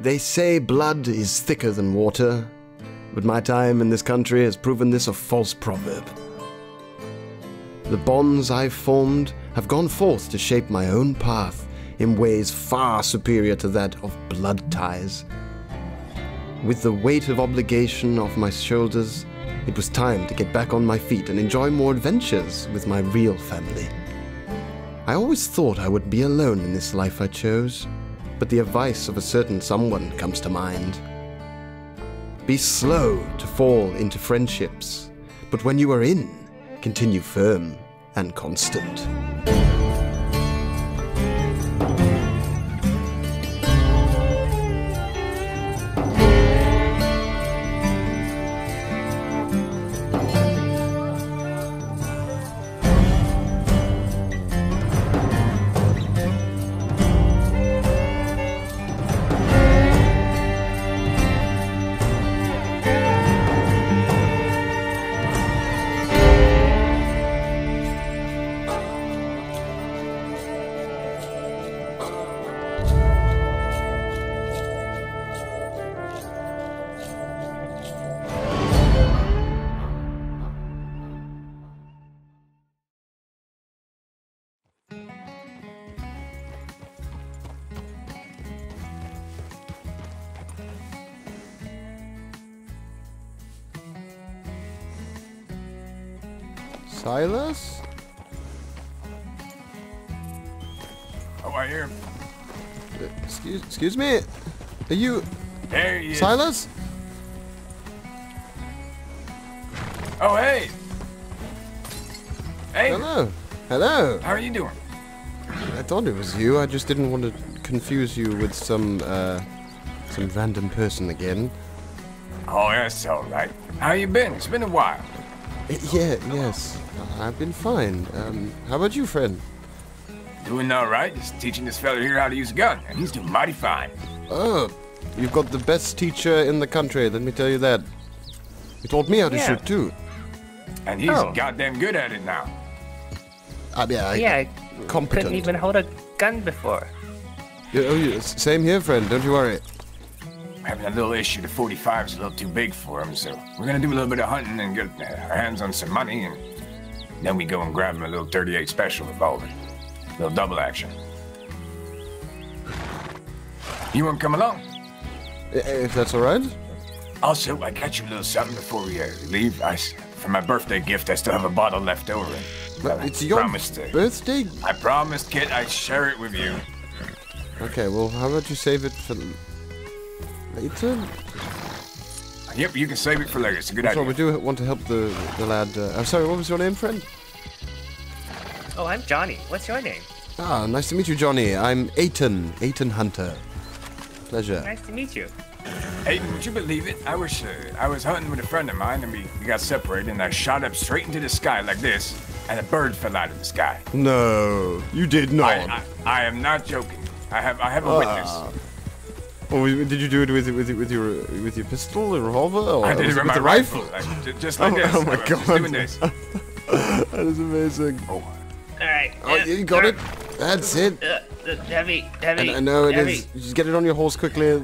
They say blood is thicker than water, but my time in this country has proven this a false proverb. The bonds I've formed have gone forth to shape my own path in ways far superior to that of blood ties. With the weight of obligation off my shoulders, it was time to get back on my feet and enjoy more adventures with my real family. I always thought I would be alone in this life I chose, but the advice of a certain someone comes to mind. Be slow to fall into friendships, but when you are in, continue firm and constant. Silas? Oh, I hear him. Excuse, excuse me? Are you There he is. Silas? Oh, hey. Hey, Hello. Hello. how are you doing? I thought it was you. I just didn't want to confuse you with some uh some random person again. Oh, that's all right. How you been? It's been a while. Uh, Yeah, yes. I've been fine. Um, how about you, friend? Doing all right. Just teaching this fella here how to use a gun, and he's doing mighty fine. Oh, you've got the best teacher in the country, let me tell you that. He taught me how to Yeah. shoot too. And he's Oh. goddamn good at it now. I mean, I, Yeah, I competent. couldn't even hold a gun before. Yeah, oh, yeah, same here, friend. Don't you worry. Having a little issue, the 45 is a little too big for him, so we're gonna do a little bit of hunting and get uh, our hands on some money, and then we go and grab him a little 38 special revolver. little double action. You wanna come along? If that's all right. Also, I got you a little something before we uh, leave. I, for my birthday gift, I still have a bottle left over. But I it's your to- birthday. I promised, kid, I'd share it with you. Okay, well, how about you save it for later? Yep, you can save it for later. It's a good That's idea. right, we do want to help the, the lad. Uh, I'm sorry, what was your name, friend? Oh, I'm Johnny. What's your name? Ah, nice to meet you, Johnny. I'm Ayton, Ayton Hunter. Pleasure. Nice to meet you. Ayton, would you believe it? I was uh, I was hunting with a friend of mine, and we, we got separated, and I shot up straight into the sky like this, and a bird fell out of the sky. No, you did not. I, I, I am not joking. I have I have a witness. Oh, did you do it with with with your with your pistol, a revolver, or I did it with my the rifle, rifle? like, just like Oh, this. oh my I was just God. doing this. That is amazing. Oh, All right. Oh, you got it. That's it. Uh, uh, heavy, heavy. I, I know it heavy. is. You Just get it on your horse quickly.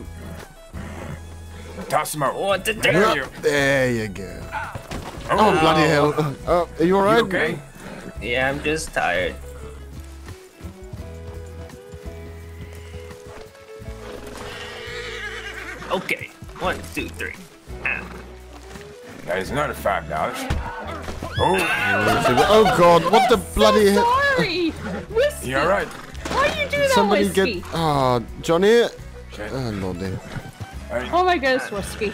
toss him out. What the There devil? you. There you go. Oh, Oh, bloody hell. Oh, are you alright? You okay? Yeah, I'm just tired. Okay. One, two, three. Ah. That is another five dollars. Oh, Oh god, what the bloody hell? Sorry, whiskey. you all right? Why do you do that, Somebody whiskey? get. Ah, Johnny. Shit. Oh, lordy. Are, Oh my goodness, whiskey.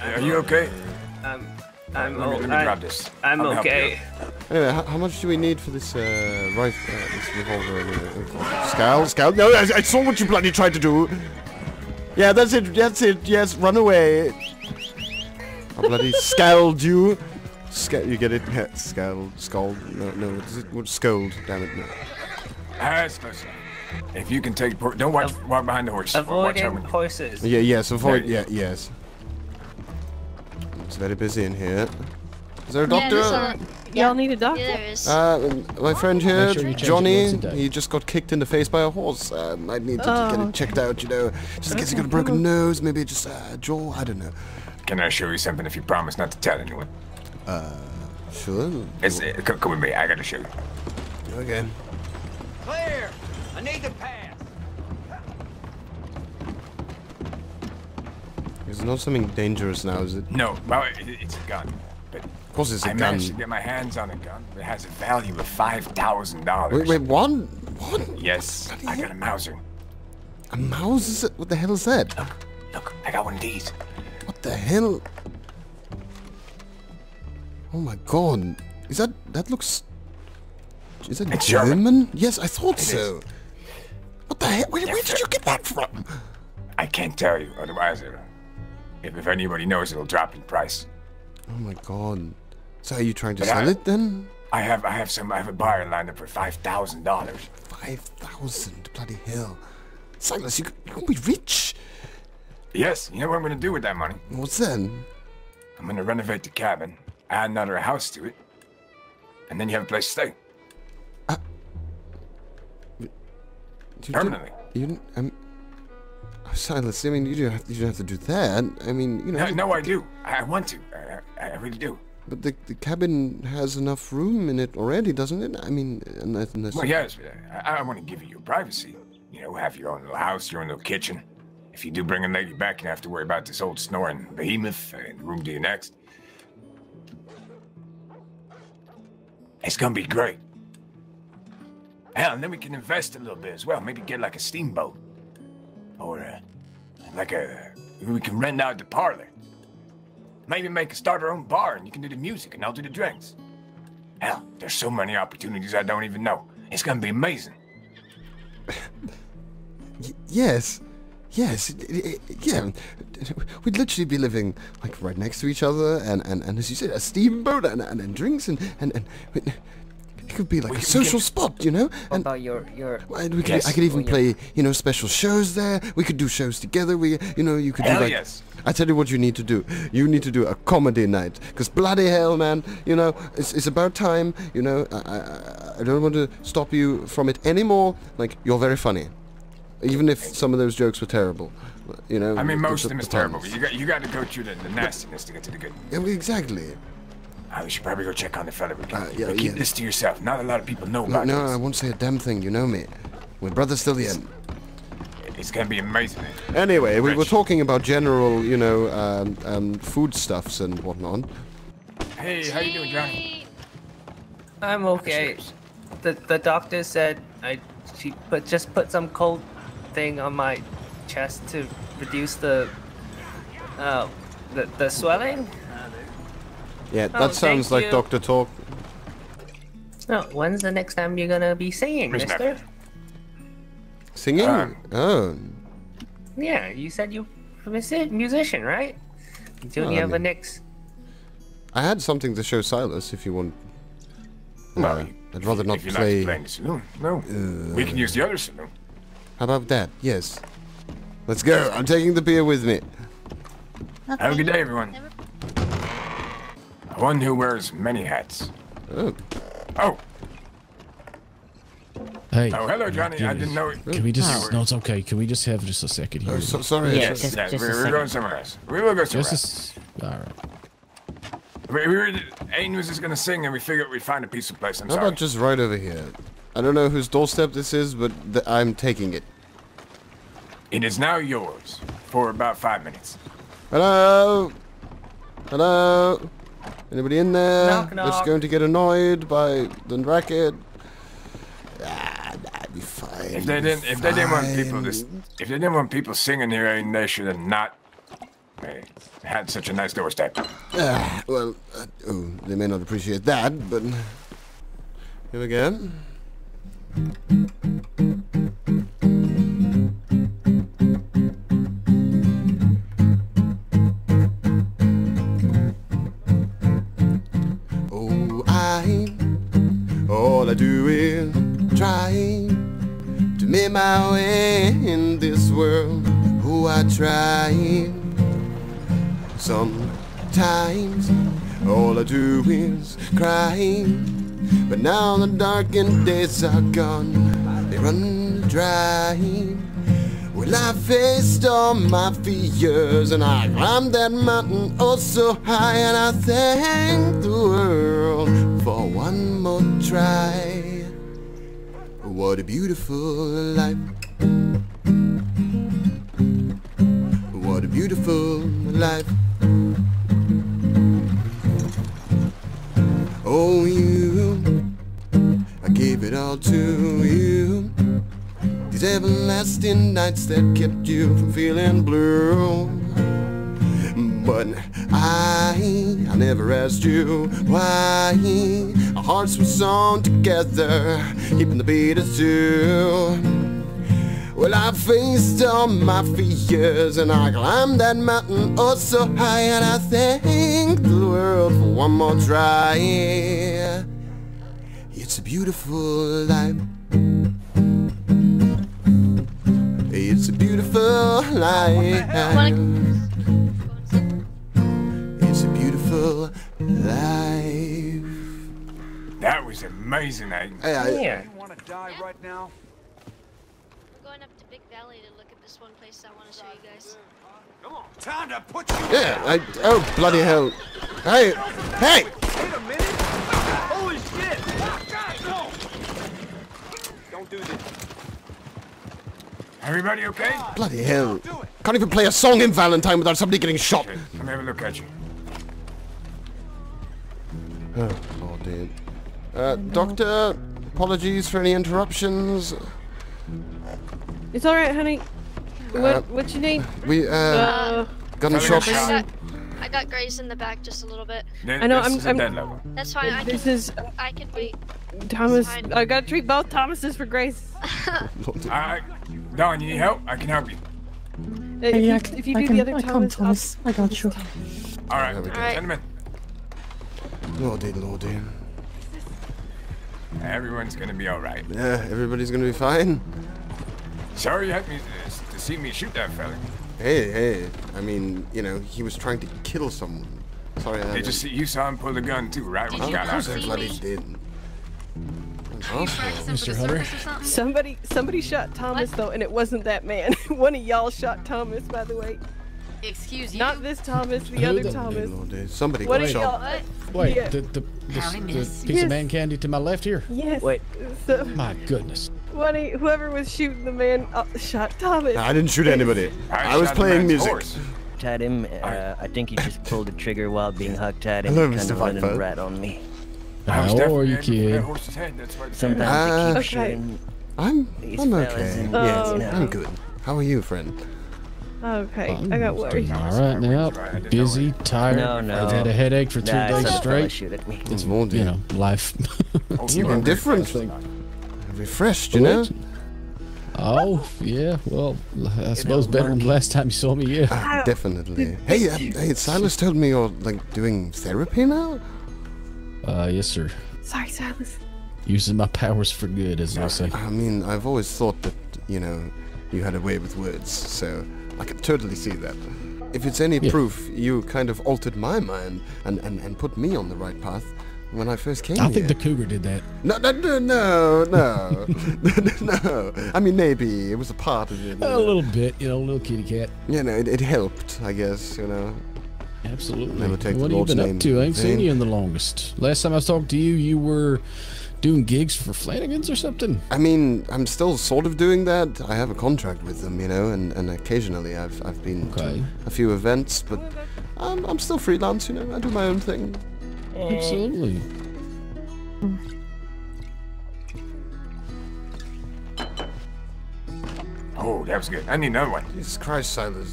are you okay? I'm, I'm, Let me, let me I'm, grab this. I'm I'll okay. Anyway, how, how much do we need for this uh, rifle, uh, this revolver? Uh, scowl, scowl. No, I, I saw what you bloody tried to do. Yeah, that's it. That's it. Yes, run away. I bloody scowled you. Sca- you get it? Yeah, scowled, scald. No, no, it's, it's scold. Damn it. No. That's close. If you can take, don't watch, walk behind the horse. Watch Avoiding out horses. Yeah, yes. Avoid. There Yeah, yes. It's very busy in here. Is there a doctor? there's a- Y'all need a doctor? Yeah, there is. Uh, my friend here, sure Johnny, it once a day. he just got kicked in the face by a horse. Uh, I need to get Oh. it checked out, you know. Just in case he got a broken nose, maybe just uh, jaw, I don't know. Can I show you something if you promise not to tell anyone? Sure. It's, uh, come, come with me. I gotta show you. Okay. Clear! I need to pass! It's not something dangerous now, is it? No, well, it, it's a gun. Of course it's a I gun. managed to get my hands on a gun It has a value of five thousand dollars. Wait, wait, what? What? Yes, I got a Mauser. A mouse? Is? What the hell is that? Look, look, I got one of these. What the hell? Oh my god. Is that, that looks... Is that It's German? German. Yes, I thought is. so. What the hell? Where, where did you get that from? I can't tell you, otherwise, if, if anybody knows, it'll drop in price. Oh my god. So are you trying to But sell I- it then? I have, I have some, I have a buyer lined up for five thousand dollars. 5,000, bloody hell. Silas, you, you can be rich. Yes, you know what I'm gonna do with that money? What's that? I'm gonna renovate the cabin, add another house to it, and then you have a place to stay You don't- permanently. You don't, um, oh, Silas, I mean, you don't, have, you don't have to do that. I mean, you know, No, no, I do. I, I want to. I, I, I really do. But the, the cabin has enough room in it already, doesn't it? I mean, unless... unless Well, yes, I, I want to give you your privacy. You know, have your own little house, your own little kitchen. If you do bring a lady back, you don't have to worry about this old snoring behemoth in the room to your next. It's gonna be great. Hell, and then we can invest a little bit as well. Maybe get like a steamboat, or uh, like a we can rent out the parlor. Maybe make a start our own bar, and you can do the music, and I'll do the drinks. Hell, there's so many opportunities I don't even know. It's gonna be amazing. Yes. Yes, yeah. We'd literally be living like right next to each other, and, and, and as you said, a steamboat and, and, and drinks, and, and, and it could be like We a social get- spot, you know? What And about your your? and we could, Yes. I could even Oh, yeah. play, you know, special shows there. We could do shows together. We, you know, you could Hell do like. yes. I tell you what you need to do. You need to do a comedy night, because bloody hell, man, you know, it's, it's about time. You know, I, I, I don't want to stop you from it anymore. Like you're very funny, even if some of those jokes were terrible. You know. I mean, the- most the- of them the is terrible, but you got you got to go through the, the nastiness to get to the good. Yeah, exactly. We should probably go check on the fella. We Uh, yeah, but keep yeah. this to yourself. Not a lot of people know No, about no, I won't say a damn thing. You know me. We're brothers till the end. It's gonna be amazing. Anyway, we were talking about general, you know, um, um, foodstuffs and whatnot. Hey, how you doing, Johnny? I'm okay. The the doctor said I she put just put some cold thing on my chest to reduce the uh the the swelling. Yeah, that Oh, sounds like you. doctor talk. No, when's the next time you're gonna be singing, Miss Mister? Neville. Singing? Um, oh, Yeah, you said you a musician, right? Do Well, you I have a next? I had something to show Silas if you want. Well, Uh, I'd rather not if you play. like to play in the saloon, no. we can use the other saloon. How about that? Yes. Let's go. I'm taking the beer with me. Have a good day, everyone. Never- One who wears many hats. Oh, Oh, Hey. oh, hello, Johnny. I didn't know. Can we just? Oh. No, it's okay. Can we just have just a second oh, here? oh so, sorry. Yeah, so- just- Yeah, just we're, we're going somewhere else. We will go somewhere just else. a, all right. We, we were, Ayton was just gonna sing, and we figured we'd find a peaceful place. I'm How sorry. about just right over here? I don't know whose doorstep this is, but th- I'm taking it. It is now yours for about five minutes. Hello? Hello? Anybody in there? Knock, That's knock. going to get annoyed by the racket? Ah, that'd be fine. If they didn't, if they didn't want people to, if they didn't want people singing here, Ayton, they should have not had such a nice doorstep. Ah, well, uh, oh, they may not appreciate that, but here we go. I do is trying to make my way in this world. Oh, I try. Sometimes All I do is crying. But now the darkened days are gone, they run dry. Well, I faced all my fears and I climbed that mountain oh so high, and I thank the world for one more try. What a beautiful life. What a beautiful life. Oh, you, I gave it all to you. These everlasting nights that kept you from feeling blue. But I, I never asked you why. Our hearts were sewn together, keeping the beat of two. Well, I faced all my fears and I climbed that mountain oh so high, and I thank the world for one more try. It's a beautiful life. It's a beautiful life. Life. That was amazing, Ayton. Hey, I, Yeah. You want to die right now? We're going up to Big Valley to look at this one place I want to show you guys. Come on. Time to put you yeah, I, oh bloody hell. Hey, hey! Wait a minute. Holy shit. God, no. Don't do this. Everybody okay? Bloody hell. Can't even play a song in Valentine without somebody getting shot. Okay, let me have a look at you. Oh, oh dear. Uh, Doctor, apologies for any interruptions. It's all right, honey. Uh, What what you need? We, uh, Uh, got any Tell your I shot. got, I got grazed in the back just a little bit. Th- I know, This I'm- is a I'm- dead level. That's fine. I this can, is I can wait. Thomas. I gotta treat both Thomases for grace. I, Don, you need help? I can help you. Uh, if, Hey, you, I can, if you I do can, the other I can, Thomas, Thomas. I got you. All right, There we go. Alright. gentlemen. Lordy, lordy. Everyone's gonna be all right. Yeah, everybody's gonna be fine. Sorry you had me to, to see me shoot that fella. Hey, hey. I mean, you know, he was trying to kill someone. Sorry, I They had just to- you saw him pull the gun too, right? Did When you got out Of there. bloody did. Are you Awesome. practicing for the Mr. Hunter? circus or something? somebody somebody shot Thomas though, and it wasn't that man. One of y'all shot Thomas, by the way. Excuse you. Not this Thomas, the Who other the- Thomas. Lordy, somebody What got are shot. Wait, Yeah. the, the, this, the piece Yes. of man candy to my left here? Yes. Wait. So, My goodness. one of, whoever was shooting the man uh, shot Thomas. I didn't shoot anybody. I, was playing music. horse. At him, uh, I think he just pulled the trigger while being hugged at him. Hello, kind Mr. of letting Viper. rat on me. How definitely are you, aiming for that kid? horse's head. That's why. Sometimes Ah. he keeps Okay. shooting. I'm, I'm okay. and- Yes, Oh, I'm good. How are you, friend? Okay, I got worried. All right now. Busy, tired. No, no. I've had a headache for two Nah, days it's not a straight. shoot at me. It's more You know, life. Oh, You've are been different. Refreshed, you know? Oh, yeah. Well, I suppose better than the last time you saw me, yeah. Ah, definitely. Hey, uh, hey, Silas told me you're like doing therapy now. Uh, yes, sir. Sorry, Silas. Using my powers for good, as they say. I mean, I've always thought that you know you had a way with words, so I can totally see that. If it's any Yeah. proof, you kind of altered my mind and, and, and put me on the right path when I first came I here. think the cougar did that. No, no, no, no, no, no. I mean, maybe it was a part of it. A little bit, you know, a little kitty cat. You know, it, it helped, I guess. You know. Absolutely. Never take the what have you been name up to? I ain't seen you in the longest. Last time I talked to you, you were doing gigs for Flanagan's or something. I mean, I'm still sort of doing that. I have a contract with them, you know, and, and occasionally I've I've been Okay. to a few events, but I'm, I'm still freelance, you know. I do my own thing. Absolutely. Oh, that was good. I need another one. Jesus Christ, Silas,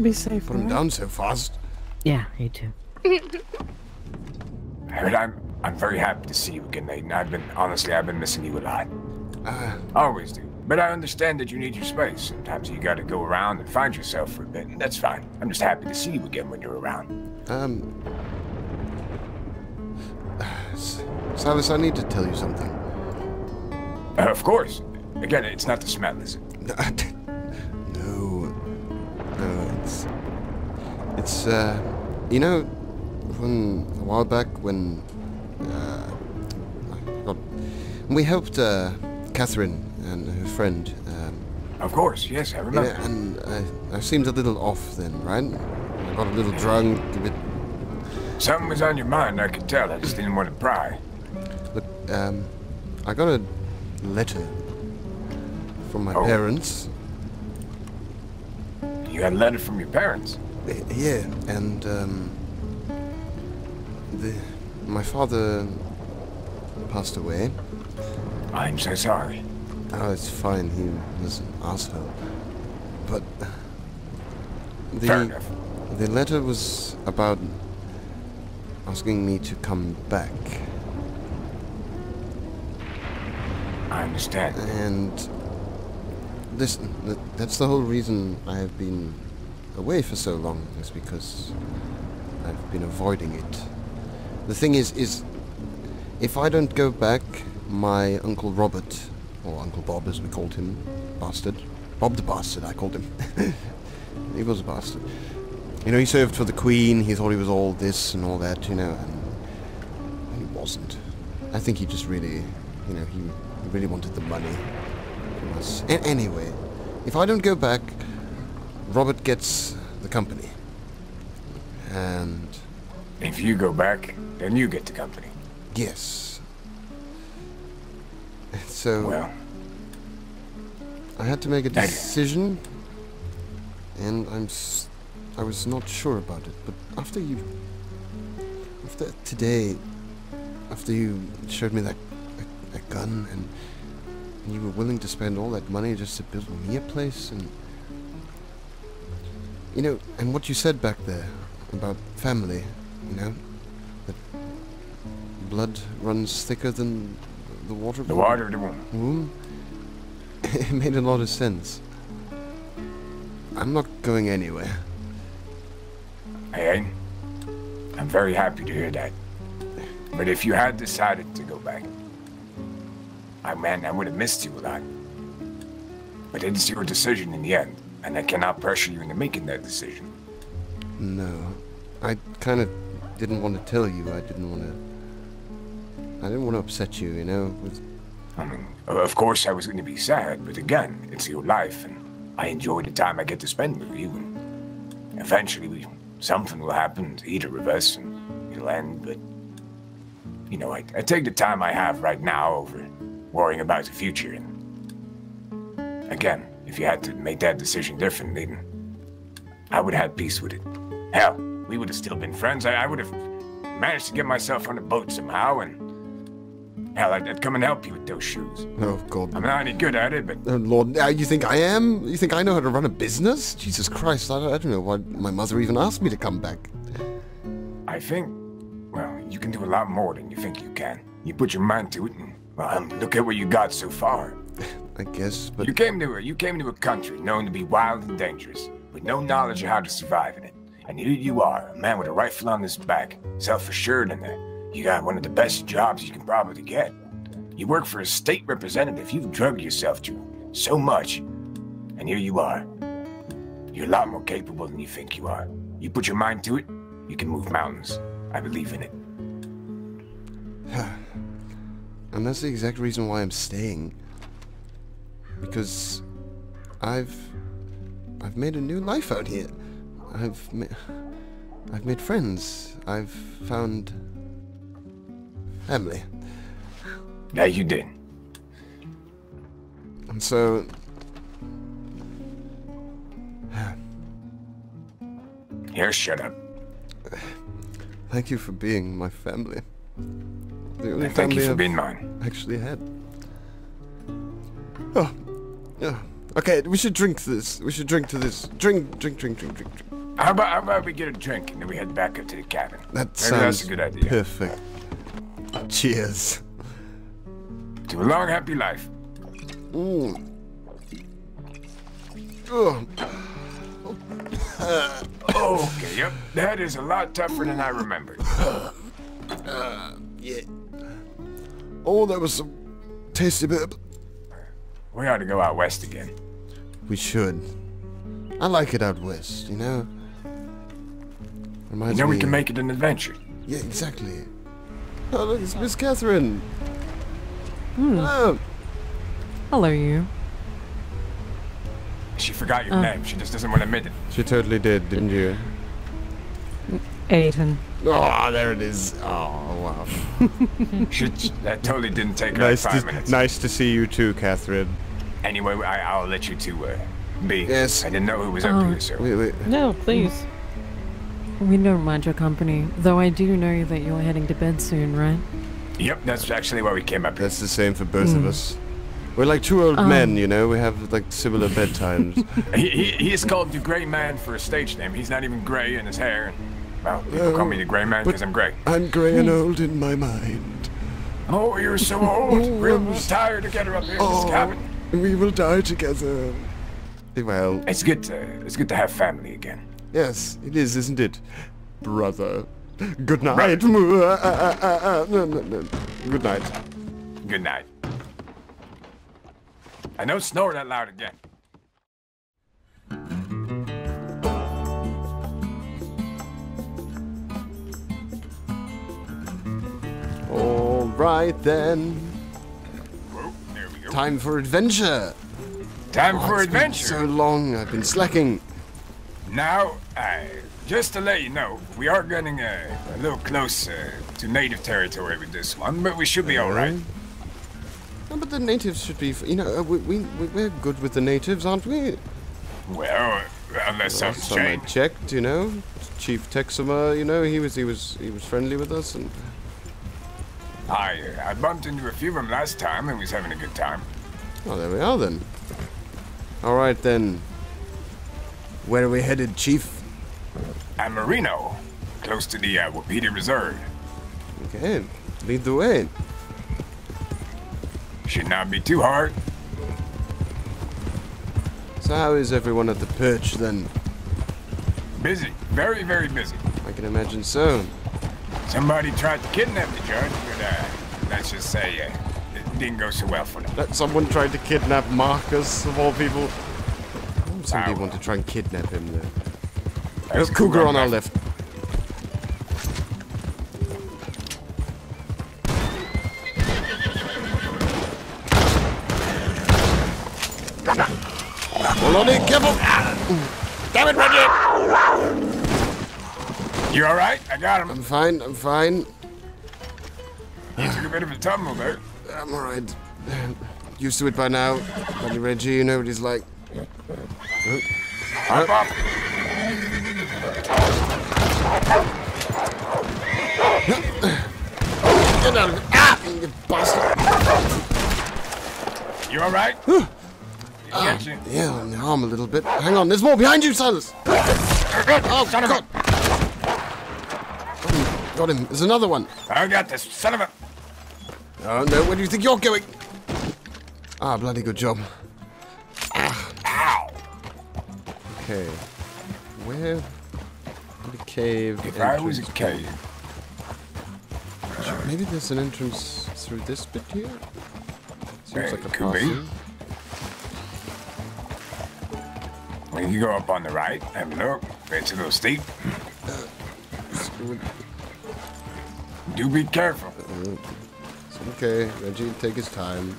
Be safe. put him alright? down so fast. Yeah, you too. But I'm I'm very happy to see you again, Nathan. I've been honestly I've been missing you a lot. Uh, Always do. But I understand that you need your space. Sometimes you gotta go around and find yourself for a bit, and that's fine. I'm just happy to see you again when you're around. um, Silas, I need to tell you something. Uh, of course. Again, it's not the smell, is it? No, no, it's it's uh, you know, when a while back when we helped uh, Catherine and her friend. Um, Of course, yes, I remember. yeah, and I, I seemed a little off then, right? I got a little drunk, a bit. Something was on your mind, I could tell. I just didn't want to pry. Look, um, I got a letter from my Oh. parents. You had a letter from your parents. Yeah, and um, the my father passed away. I'm so sorry. Oh, it's fine. He was an asshole. But the Fair enough. the letter was about asking me to come back, I understand. and this that's the whole reason I have been away for so long. Is because I've been avoiding it. The thing is, is if I don't go back, my uncle Robert, or Uncle Bob as we called him, bastard, Bob the bastard, I called him. he was a bastard. You know, he served for the Queen. He thought he was all this and all that. You know, and he wasn't. I think he just really, you know, he, he really wanted the money from us. A- anyway, if I don't go back, Robert gets the company. And If you go back, then you get the company. yes. So Well, I had to make a decision, and I'm s- I was not sure about it. But after you, after today, after you showed me that a, a gun and you were willing to spend all that money just to build me a place, and you know, and what you said back there about family, you know, that blood runs thicker than the water. the water of the womb. womb. Hmm? it made a lot of sense. I'm not going anywhere. Hey, I'm very happy to hear that. But if you had decided to go back, I man, I would have missed you a lot. But it's your decision in the end, and I cannot pressure you into making that decision. No, I kind of didn't want to tell you. I didn't want to. I didn't want to upset you. You know, with I mean, of course I was going to be sad, but again, it's your life, and I enjoy the time I get to spend with you. And eventually, we, something will happen to either of us, and it'll end. But you know, I, I take the time I have right now over worrying about the future. And again, if you had to make that decision differently, I would have peace with it. Hell, we would have still been friends. I, I would have managed to get myself on a boat somehow, and hell, I'd, I'd come and help you with those shoes. oh god, I'm not any good at it, but oh, Lord, uh, you think I am? You think I know how to run a business? Jesus Christ, I, don't- I don't know why my mother even asked me to come back. I think, well, you can do a lot more than you think you can. You put your mind to it, and well, look at what you got so far. I guess, but You came to a you came to a country known to be wild and dangerous, with no knowledge of how to survive in it. And here you are, a man with a rifle on his back, self-assured, and uh, you got one of the best jobs you can probably get. You work for a state representative. You've drugged yourself to so much, and here you are. You're a lot more capable than you think you are. You put your mind to it, you can move mountains. I believe in it. And that's the exact reason why I'm staying. Because I've I've made a new life out here. I've ma- I've made friends. I've found family. Yeah, you did. And so Here, shut up. thank you for being my family. The only And thank you for I've being mine. actually had. Oh. Yeah. Okay, we should drink this. We should drink to this. Drink, drink, drink, drink, drink, drink. How about, how about we get a drink and then we head back up to the cabin? That Maybe sounds that's a good idea. perfect. Cheers. To a long, happy life. Mm. Ugh. Okay, yep. That is a lot tougher than I remembered. Yeah. Oh, that was some tasty bit. We ought to go out west again. We should. I like it out west, you know? Reminds You know we can make it an adventure. Yeah, exactly. Oh, look, it's Miss Catherine. Hello. Hello, you. She forgot your Uh. name. She just doesn't want to admit it. She totally did, didn't you? Ayton. Oh, there it is. Oh, wow. She, that totally didn't take her nice, five to, minutes. nice to see you too, Catherine. Anyway, I, I'll let you two uh, be. Yes. I didn't know who was up Oh. here, so. Wait, wait. No, please. We don't mind your company, though I do know that you're heading to bed soon, right? Yep, that's actually why we came up here. That's the same for both of us. We're like two old Um. men, you know. We have like similar bedtimes. He, he, he is called the Gray Man for a stage name. He's not even gray in his hair. And, well, people call me the Gray Man because I'm gray. I'm grey and old in my mind. Oh, you're so old. Real tired to get her up here in this Oh, cabin. we will die together. Well, It's good to it's good to have family again. Yes, it is, isn't it, brother? Good night. Good night. Good night. I don't snore that loud again. All right then. Whoa, there we go. Time for adventure. Time Oh, for it's been adventure. So long. I've been slacking. Now, uh, just to let you know, we are getting uh, a little close uh, to native territory with this one, but we should be all right. No, but the natives should be, you know, uh, we, we we- we're good with the natives, aren't we? Well, unless Last something's time I checked, you know, Chief Texuma, you know, he was he was he was friendly with us, and I uh, I bumped into a few of them last time and was having a good time. oh, there we are then. All right then. Where are we headed, Chief? Ambarino, close to the uh, Wapiti Reserve. Okay, lead the way. Should not be too hard. So how is everyone at the perch then? Busy, very, very busy. I can imagine so. Somebody tried to kidnap the judge, but uh, let's just say uh, it didn't go so well for them. That someone tried to kidnap Marcus of all people. Somebody want to try and kidnap him there. There's Oh, cougar on our left. Hold on, careful! Damn it, Reggie! You all right? I got him. I'm fine, I'm fine. You took a bit of a tumble there. I'm alright. Used to it by now. Buddy Reggie, you know what he's like. Off. Get out of it! Ah! You bastard! You all right? You get you. Yeah, on the arm a little bit. Hang on, there's more behind you, Silas! Oh, Son of God! Got him, got him. There's another one. I got this son of a. Oh, no, where do you think you're going? Ah, bloody good job. Okay. Where? The cave. If I was a cave. Maybe there's an entrance through this bit here? Seems like a could passing. when you go up on the right, have a look. It's a little steep. Do be careful. It's okay. Reggie, take his time.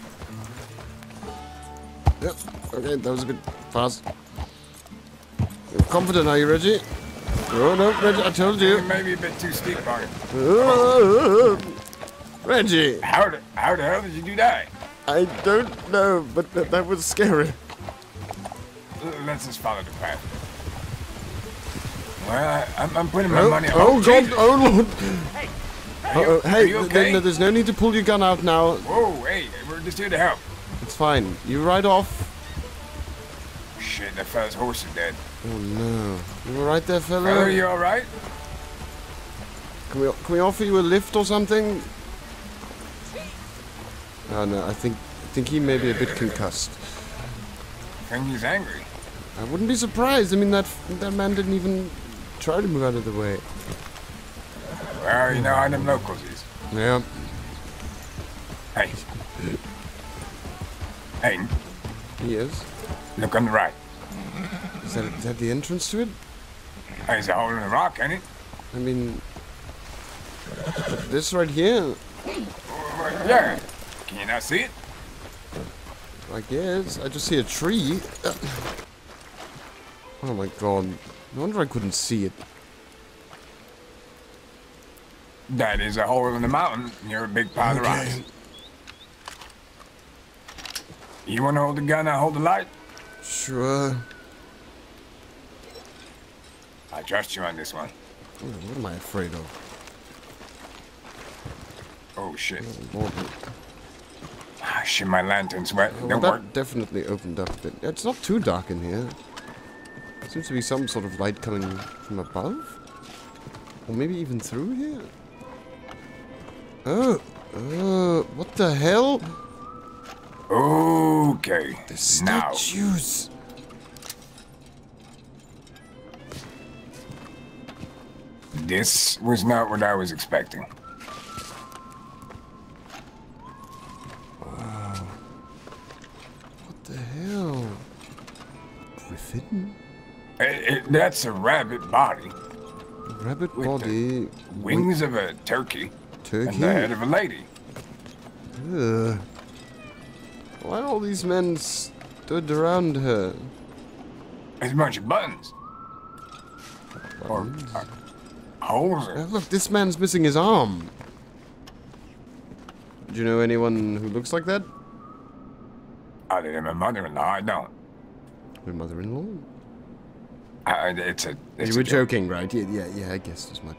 Yep. Okay, that was a bit fast. You're confident, are you, Reggie? Oh, no, Reggie, I told you. Maybe a bit too steep. Uh, Reggie, How the, how the hell did you do that? I don't know, but that, that was scary. Let's just follow the path. Well, I, I'm, I'm putting my Oh, money on. oh God, oh Lord. You, Uh-oh, are hey, th- okay? no, there's no need to pull your gun out now. Whoa, hey, we're just here to help. It's fine. You ride off. That fella's horse is dead. Oh no. You alright there, fella? Fella, you alright? Can we can we offer you a lift or something? Oh no, I think I think he may be a bit concussed. think he's angry. I wouldn't be surprised. I mean that that man didn't even try to move out of the way. Well, you know how them locals is. Yeah. Hey. Hey, He is. look on the right. Is that is that the entrance to it? There's a hole in the rock, ain't it? I mean, this right here, Yeah. Can you not see it? I guess. I just see a tree. Oh my god. No wonder I couldn't see it. That is a hole in the mountain near a big pile of rocks. You want to hold the gun? I hold the light. Sure. I trust you on this one. Oh, What am I afraid of? Oh shit! Lord. Ah, shit, my lantern's wet. Well, Don't that work. definitely opened up a bit. It's not too dark in here. Seems to be some sort of light coming from above? Or maybe even through here? Oh, uh, what the hell? Okay. The Now, statues! This was not what I was expecting. What the hell? Griffin? It, it, that's a rabbit body, Rabbit With the body. wings of a turkey, Turkey. and the head of a lady. Ugh. Why all these men stood around her? It's a bunch of buttons. Or uh, holes. Uh, look, this man's missing his arm. Do you know anyone who looks like that? other than my mother-in-law, I don't. Your mother-in-law? I, it's a. It's you a were joke. joking, right? Yeah, yeah, yeah. I guessed as much.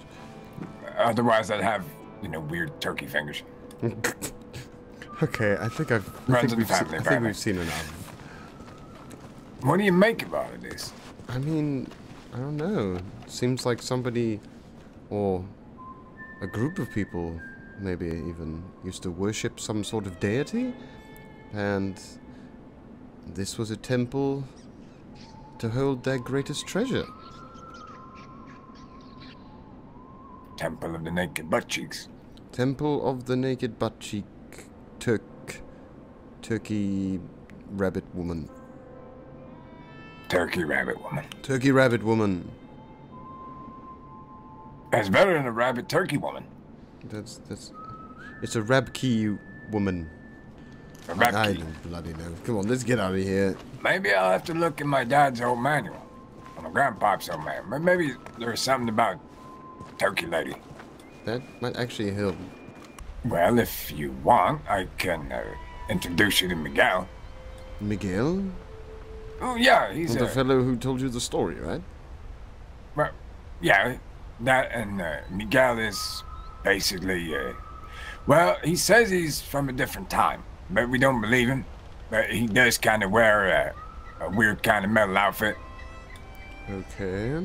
Otherwise, I'd have, you know, weird turkey fingers. okay, I think I've. I Runs think, in we've, the family, I think we've seen enough. What do you make of all of this? I mean, I don't know. Seems like somebody, or a group of people, maybe even used to worship some sort of deity, and this was a temple to hold their greatest treasure. Temple of the Naked Butt Cheeks. Temple of the Naked Butt Cheek Turk Turkey Rabbit Woman. Turkey Rabbit Woman. Turkey Rabbit Woman. That's better than a Rabbit Turkey Woman. That's that's it's a Rabkey woman. A I Rabkey. don't bloody know. Come on, let's get out of here. Maybe I'll have to look in my dad's old manual. Or my grandpa's old manual. But maybe there's something about Turkey Lady. That might actually help. Well, if you want, I can uh, introduce you to Miguel. Miguel? Oh, yeah, he's the a... fellow who told you the story, right? Well, yeah, that and uh, Miguel is basically, uh, well, he says he's from a different time, but we don't believe him. But he does kind of wear a, a weird kind of metal outfit. Okay.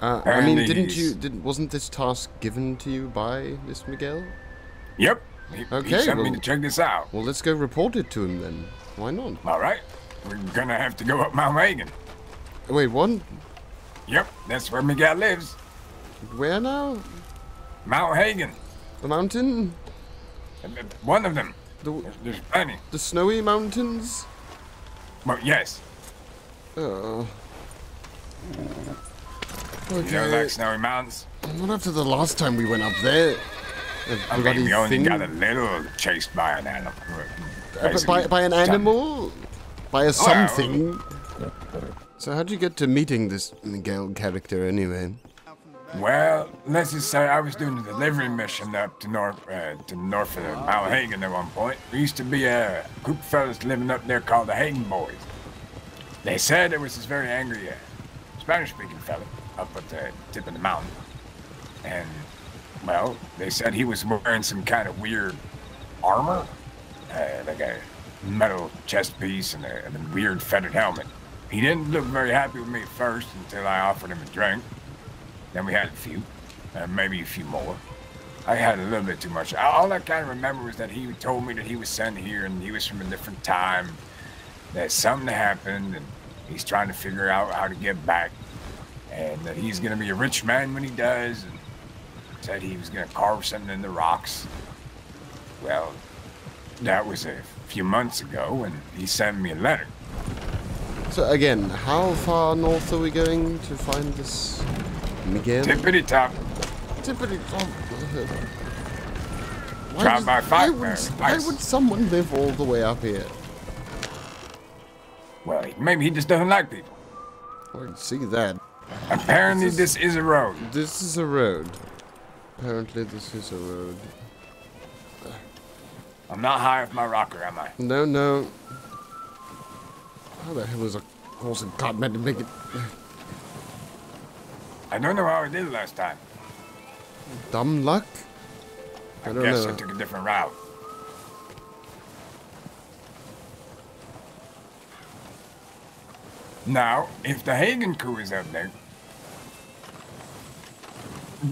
Uh, I mean, didn't you? Didn't wasn't this task given to you by this Miguel? Yep. He, Okay, he sent me well- to check this out. Well, let's go report it to him then. Why not? All right. We're gonna have to go up Mount Hagen. Wait, what? Yep, that's where Miguel lives. Where now? Mount Hagen. The mountain? One of them. The There's, there's plenty. the snowy mountains? Well, yes. Oh. You know, Okay. like snowy mountains. Not after the last time we went up there. The I mean, we only thing. got a little chased by an animal. Uh, by, by an animal? By a Well- something? So how'd you get to meeting this Miguel character anyway? Well, let's just say I was doing a delivery mission up to north, uh, to north of Mount Hagen at one point. There used to be a group of fellas living up there called the Hagen Boys. They said there was this very angry uh, Spanish-speaking fella up at the tip of the mountain, and well, they said he was wearing some kind of weird armor, uh, like a metal chest piece and a, and a weird feathered helmet. He didn't look very happy with me at first until I offered him a drink. Then we had a few, uh, maybe a few more. I had a little bit too much. All I kind of remember was that he told me that he was sent here and he was from a different time. That something happened and he's trying to figure out how to get back. And that he's going to be a rich man when he does. And said he was going to carve something in the rocks. Well, that was a few months ago and he sent me a letter. So again, how far north are we going to find this Miguel. Tippity top. Tippity top. Why, Trial does- by fire, why, would, man. why would someone live all the way up here? Well, maybe he just doesn't like people. I can see that. Apparently, This is- this is a road. This is a road. Apparently, this is a road. I'm not high off my rocker, am I? No, no. How the hell is a horse and cart meant to make it? I don't know how I did last time. Dumb luck? I I, guess know. I took a different route. Now, if the Hagen crew is up there,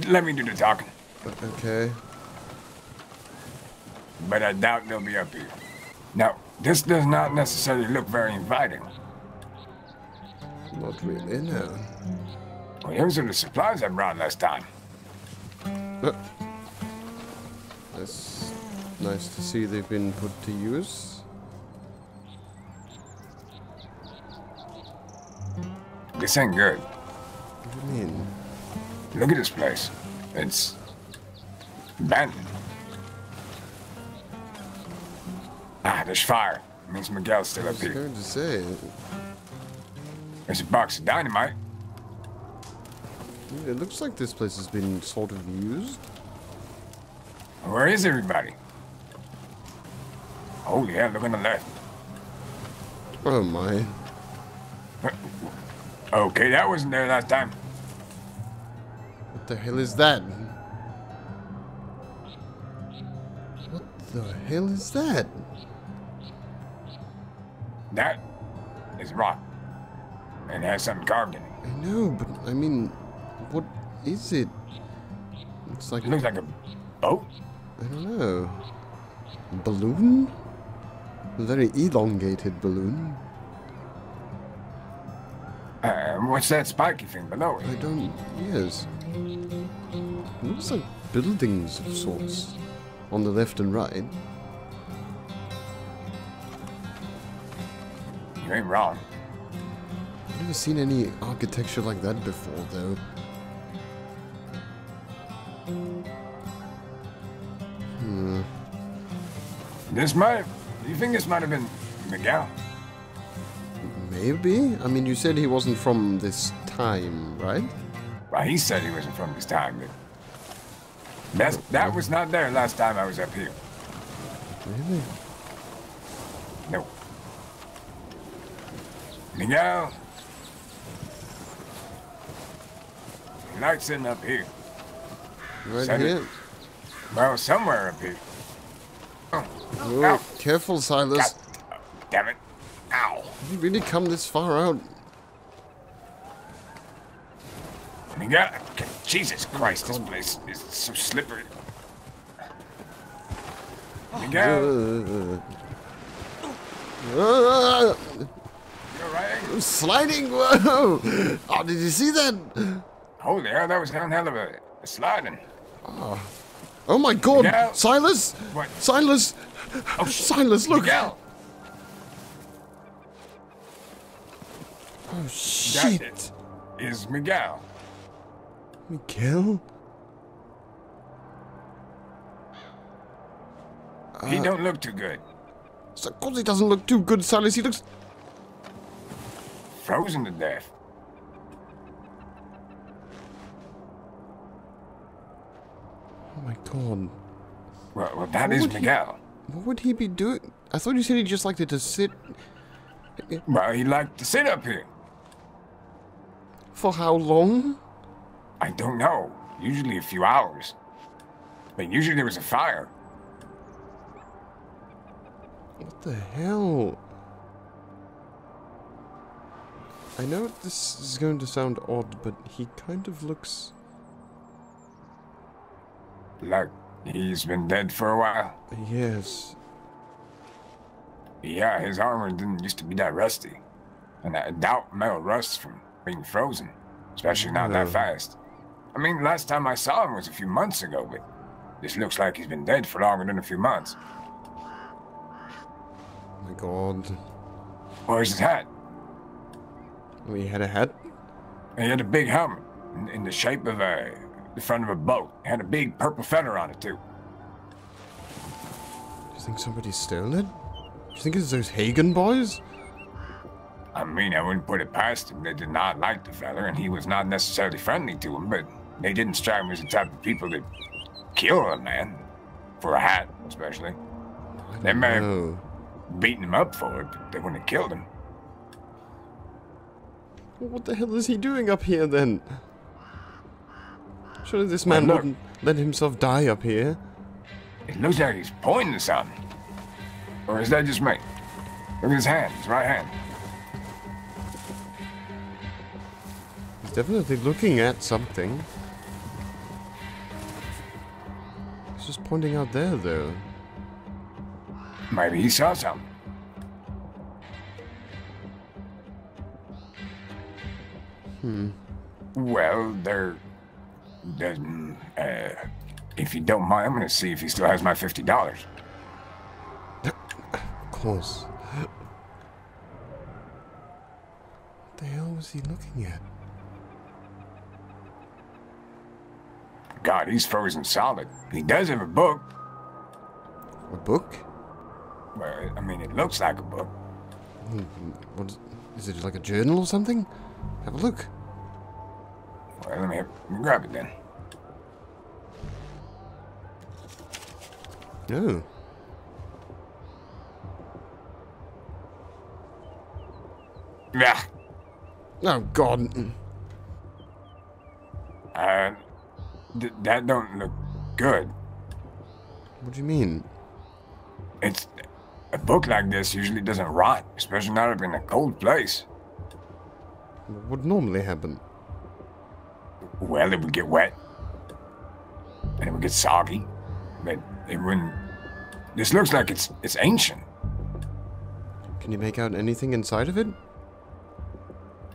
let me do the talking. Okay. But I doubt they'll be up here. Now, this does not necessarily look very inviting. Not really, no. Well, those are the supplies I brought last time. That's nice to see they've been put to use. This ain't good. What do you mean? Look at this place. It's abandoned. Ah, there's fire. means Miguel's still I up was here. going to say, There's a box of dynamite. It looks like this place has been sort of used. Where is everybody? Oh yeah, look on the left. Oh my. Okay, that wasn't there last time. What the hell is that? What the hell is that? That is rock. And has something carved in it. I know, but I mean, what is it? It's like It looks like a boat. I don't know. Balloon? A very elongated balloon. Uh, what's that spiky thing below I it? don't. Yes. Looks like buildings of sorts on the left and right. You ain't wrong. I've never seen any architecture like that before, though. This might. You think this might have been Miguel? Maybe? I mean, you said he wasn't from this time, right? Well, he said he wasn't from this time, but that's, that was not there last time I was up here. Really? No. Miguel. He likes sitting up here. Right Said it. Well, somewhere up here. Oh, Oh, ow. careful, Silas. God, damn it. Ow. You really come this far out. Okay, Jesus Christ, this place is so slippery. Uh, you alright? sliding! Whoa! Oh, did you see that? Holy hell, that was one hell of a, a sliding. Oh my god! Silas! What? Silas! Oh, Silas, look! Miguel! Oh That shit! is Miguel. Miguel? He Uh, don't look too good. So of course he doesn't look too good, Silas. He looks. Frozen to death. Oh my god. Well, well that What is Miguel. What would he be doing? I thought you said he just liked it to sit. Well, he liked to sit up here. For how long? I don't know. Usually a few hours. But usually there was a fire. What the hell? I know this is going to sound odd, but he kind of looks. Like he's been dead for a while. Yes. Yeah, his armor didn't used to be that rusty. And I doubt metal rusts from being frozen. Especially not No. that fast. I mean, last time I saw him was a few months ago, but this looks like he's been dead for longer than a few months. Oh my god. Where's his hat? He had a hat? He had a big helmet. in, in the shape of a the front of a boat. Had a big purple feather on it too. Do you think somebody stole it? Do you think it's those Hagen boys? I mean, I wouldn't put it past him. They did not like the feather, and he was not necessarily friendly to him, but they didn't strike me as the type of people that kill a man. For a hat, especially. They may have Oh. beaten him up for it, but they wouldn't have killed him. What the hell is he doing up here then? Surely this man look. wouldn't let himself die up here. It looks like he's pointing to something. Or is that just me? Look at his hand, his right hand. He's definitely looking at something. He's just pointing out there, though. Maybe he saw something. Hmm. Well, there. Mm, uh, if you don't mind, I'm gonna see if he still has my fifty dollars. Of course. What the hell was he looking at? God, he's frozen solid. He does have a book. A book? Well, I mean, it looks like a book. Hmm, What is, is it like a journal or something? Have a look. Well, let me, let me grab it then. Oh. Yeah. Oh God. Uh, th- that don't look good. What do you mean? It's a book like this usually doesn't rot, especially not up in a cold place. What would normally happen? Well, it would get wet, and it would get soggy, but it wouldn't. This looks like it's it's ancient. Can you make out anything inside of it?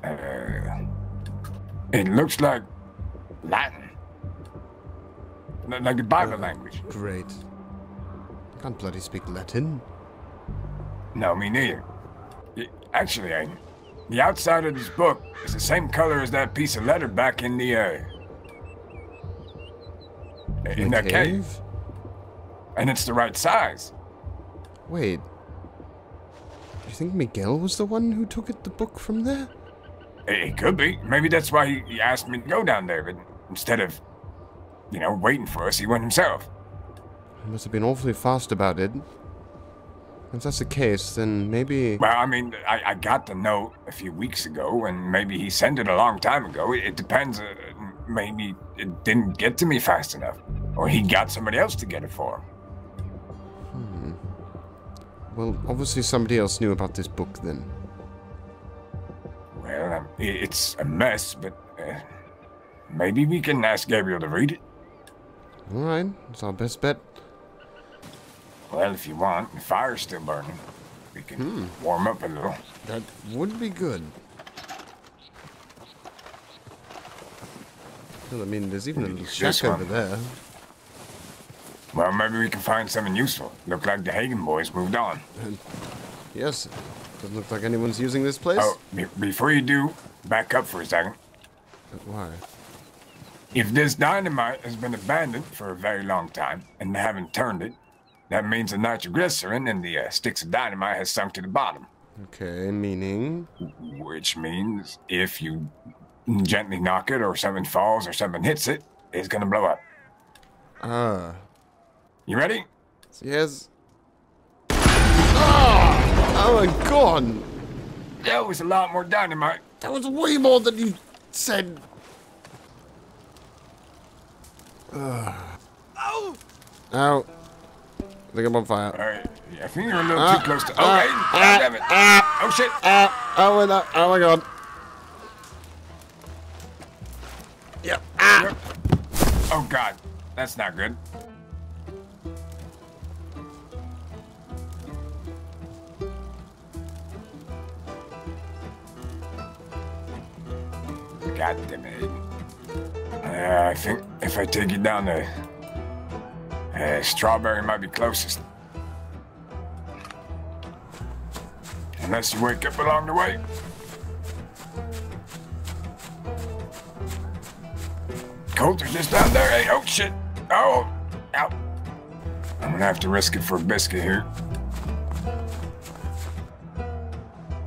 Uh, it looks like Latin, Li- like the Bible language. Great. I can't bloody speak Latin. No, me neither. Actually, I, the outside of this book is the same color as that piece of letter back in the uh, in The that cave, and it's the right size. Wait. Do you think Miguel was the one who took it, the book from there? It, it could be. Maybe that's why he, he asked me to go down there, but instead of, you know, waiting for us, he went himself. He must have been awfully fast about it. If that's the case, then maybe. Well, I mean, I, I got the note a few weeks ago, and maybe he sent it a long time ago. It, it depends. Uh, maybe it didn't get to me fast enough, or he got somebody else to get it for him. Hmm. Well, obviously somebody else knew about this book then. Well, um, it's a mess, but uh, maybe we can ask Gabriel to read it. Alright, it's our best bet. Well, if you want, the fire's still burning. We can hmm. warm up a little. That would be good. Well, I mean, there's even a little shack over there. Well, maybe we can find something useful. Look like the Hagen boys moved on. Uh, yes. Doesn't look like anyone's using this place. Oh, be- before you do, back up for a second. But why? If this dynamite has been abandoned for a very long time and they haven't turned it, that means the nitroglycerin in the uh, sticks of dynamite has sunk to the bottom. Okay, meaning. Which means if you gently knock it or something falls or something hits it, it's gonna blow up. Ah. You ready? Yes. Ah! Oh my god! That was a lot more dynamite. That was way more than you said. Ugh. Oh! Ow. I think I'm on fire. Alright, Yeah, I think you're a little Ah, too close to. Oh, ah, hey, ah, damn it. ah, oh, shit. Ah, oh, my, oh my god. Yep. Ah. Oh, God. That's not good. God damn it. Uh, I think if I take you down the uh, strawberry might be closest. Unless you wake up along the way. Colter's just down there. Hey, oh shit. Oh, ow. I'm gonna have to risk it for a biscuit here.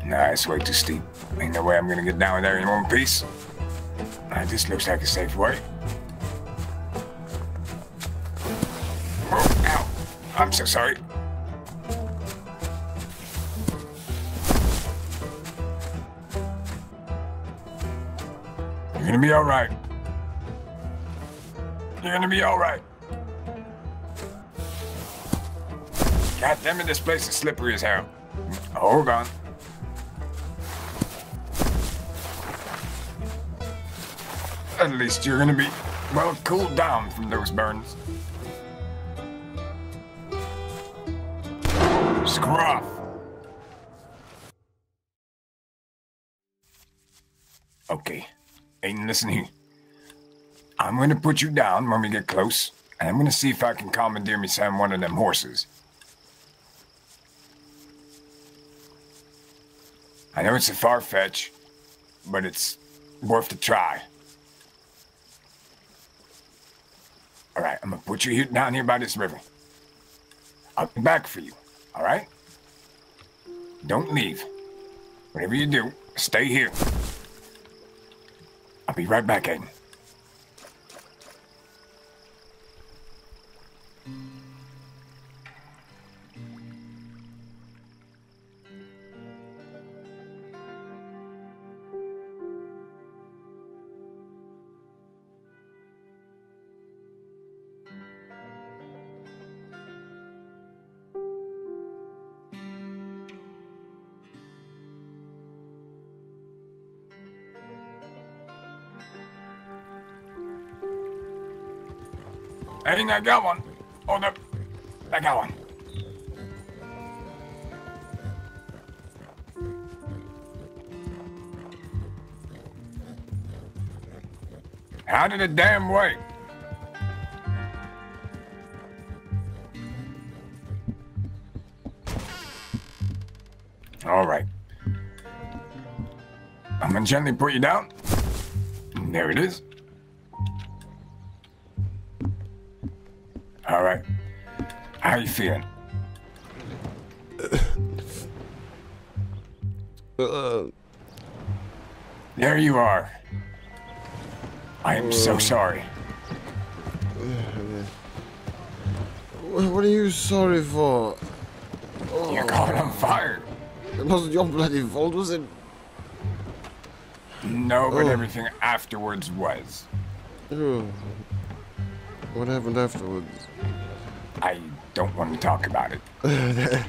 Nah, it's way too steep. Ain't no way I'm gonna get down there in one piece. Ah, this looks like a safe way. I'm so sorry. You're gonna be alright. You're gonna be alright. God damn it, this place is slippery as hell. Hold on. At least you're gonna be, well, cooled down from those burns. Okay. Ayton, listen here. I'm gonna put you down when we get close, and I'm gonna see if I can commandeer me some one of them horses. I know it's a far fetch, but it's worth a try. All right, I'm gonna put you here down here by this river. I'll be back for you. All right? Don't leave. Whatever you do, stay here. I'll be right back, Ayton. I got one. Oh, Hold up. I got one. Out of the damn way. All right. I'm gonna gently put you down. There it is. You feeling? Uh, There you are. I am so sorry. what are you sorry for? You caught on fire. It wasn't your bloody fault, was it? No, but Oh. everything afterwards was. Oh. What happened afterwards? I don't want to talk about it.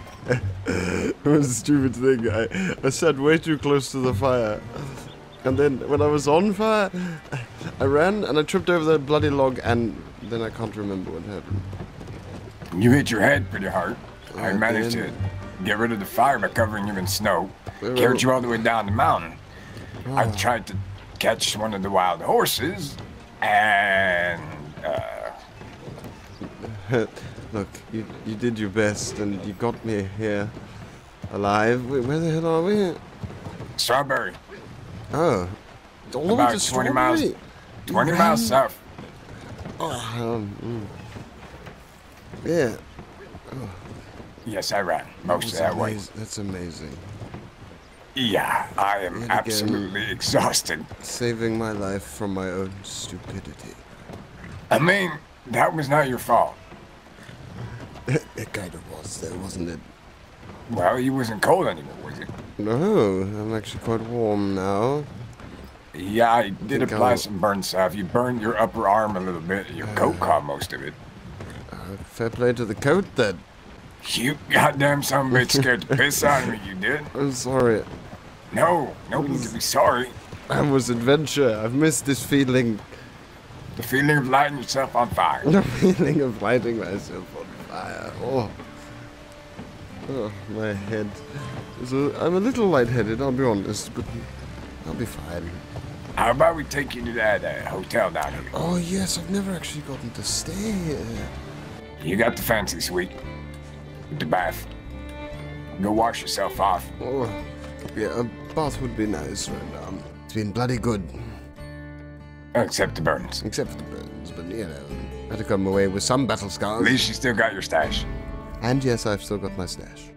it was a stupid thing. I, I sat way too close to the fire. And then when I was on fire, I ran and I tripped over that bloody log and then I can't remember what happened. You hit your head pretty hard. I Oh, managed then. to get rid of the fire by covering you in snow. Well- Carried you all the way down the mountain. I Oh. tried to catch one of the wild horses, and uh, Look, you, you did your best and you got me here alive. Wait, where the hell are we? Strawberry, Oh, all about to 20 miles, Strawberry? 20 miles south. Oh, um, mm. Yeah, Yes, I ran most of that's, that way. that's amazing. Yeah, I am Yet again. absolutely exhausted. Saving my life from my own stupidity. I mean, that was not your fault. it kind of was, though, wasn't it? Well, you wasn't cold anymore, was it? No, I'm actually quite warm now. Yeah, I did think apply I'll- some burn stuff. You burned your upper arm a little bit. Your coat caught most of it. Uh, fair play to the coat, then. You goddamn son of a bitch scared the piss out of me, you did. I'm sorry. No, no need to be sorry. That was adventure. I've missed this feeling. The feeling of lighting yourself on fire. The feeling of lighting myself on fire. Oh. Oh, my head. a- I'm a little lightheaded, I'll be honest, but I'll be fine. How about we take you to that uh, hotel down here? Oh, yes, I've never actually gotten to stay here. You got the fancy suite. With the bath. Go wash yourself off. Oh, yeah, a bath would be nice right now. Um, it's been bloody good. Except the burns. Except for the burns, but you know, To come away with some battle scars. At least you still got your stash. And yes, I've still got my stash.